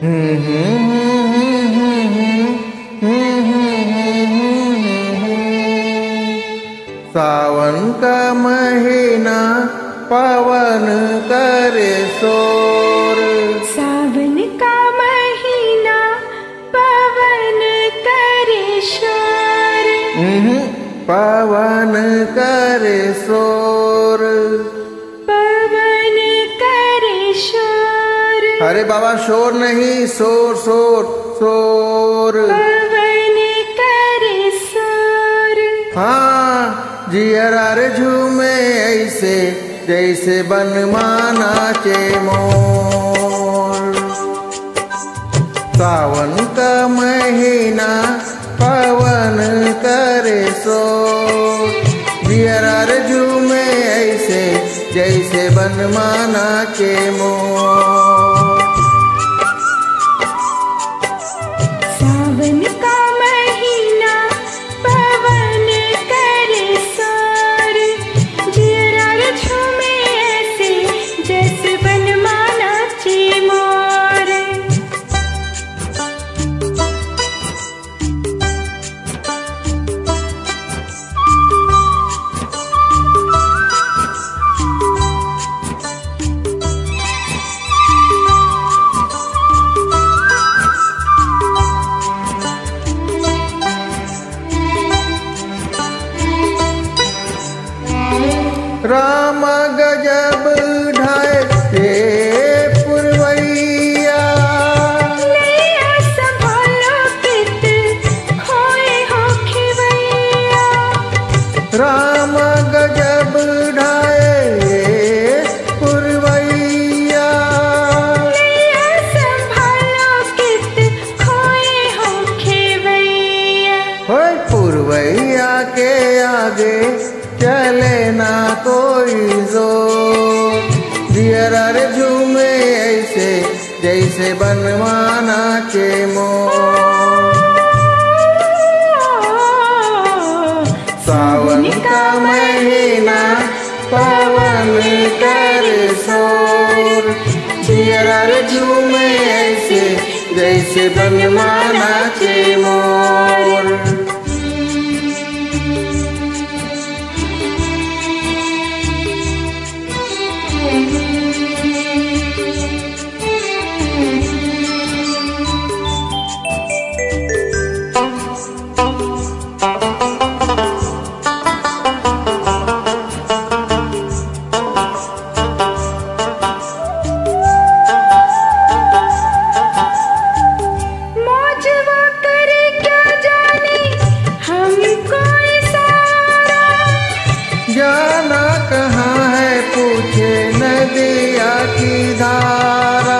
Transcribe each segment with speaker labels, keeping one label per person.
Speaker 1: सावन का महीना पवन करे शोर।
Speaker 2: सावन का महीना पवन करे शोर।
Speaker 1: पवन करे शोर। अरे बाबा शोर नहीं शोर शोर शोर।
Speaker 2: पवन करे शोर
Speaker 1: हाँ जियर रे झूमे ऐसे जैसे बन माना चे मोर। सावन का महीना पवन करे सो जियरा रे झूमे ऐसे जैसे बन माना के मोर। राम गजब ढाए के पुरवैया। राम गजब ढाए पुरवैया। पुरवैया के आगे चले ना कोई जो दियरा रे झूमे ऐसे, जैसे बनवाना के मोर। सावन का महीना पवन कर शोर। जियरा रे झूमे ऐसे, जैसे बनवाना के मोर।
Speaker 2: जाना
Speaker 1: कहाँ है पूछे नदिया की धारा।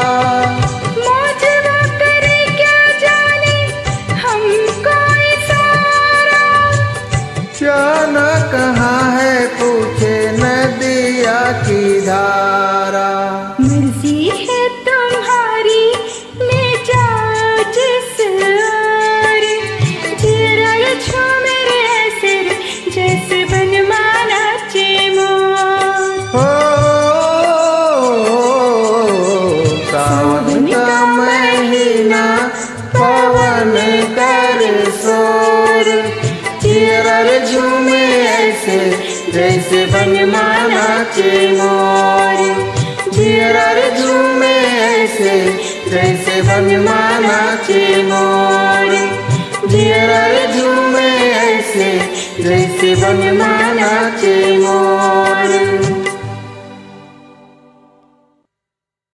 Speaker 2: जाना
Speaker 1: कहाँ है पूछे नदिया की धारा। जैसे बनमाना के मोर। चियर झूमे ऐसे, जैसे बनमाना के मोर। चियर झूमे ऐसे, जैसे बनमाना के